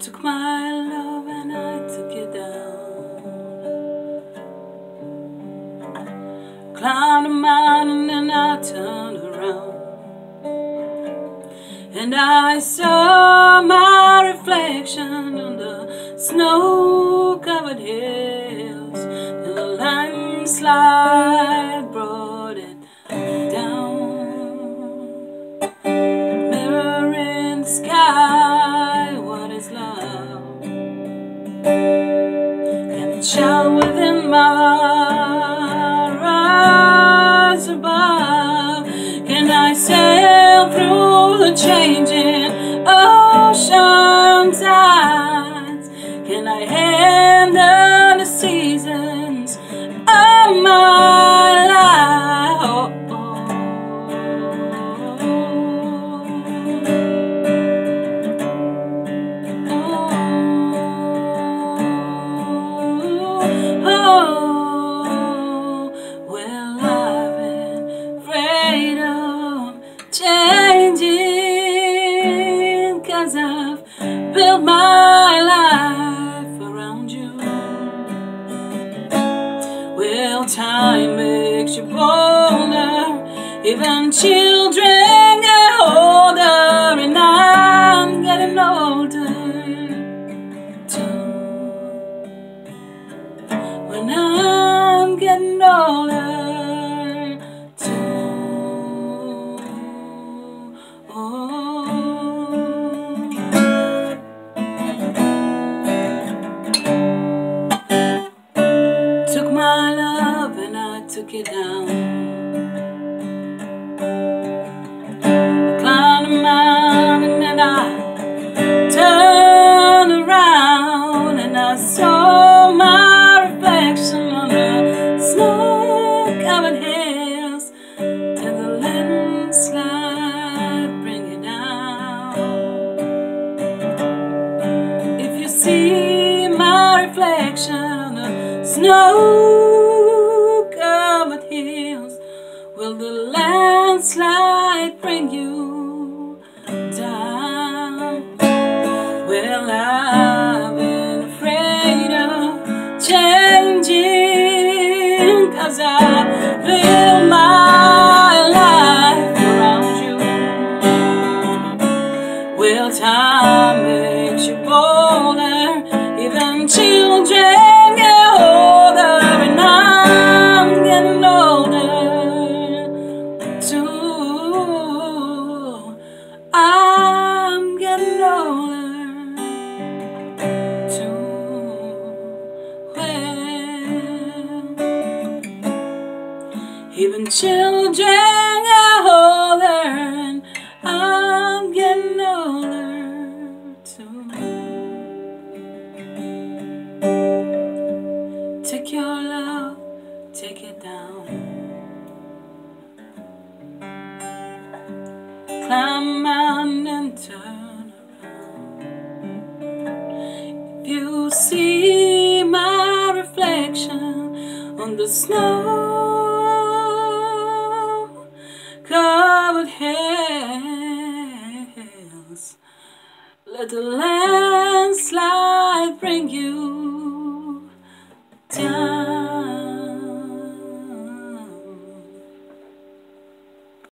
Took my love and I took it down. Climbed a mountain and I turned around. And I saw my reflection on the snow covered hills. And the landslide brought it down. Mirror in the sky, what is love? Can it shout within my eyes above? Can I sail through the changing Oh, well, I've been afraid of I've built my life around you. Time makes you bolder, even children Getting older too. Took my love and I took it down. The snow-covered hills. Till the landslide bring you down. If you see my reflection on the snow-covered hills, will the landslide bring you down? Well, I've children get older, and I'm getting older too. Take your love, take it down. Climb mountain and turn around. If you see my reflection on the snow let the landslide bring you.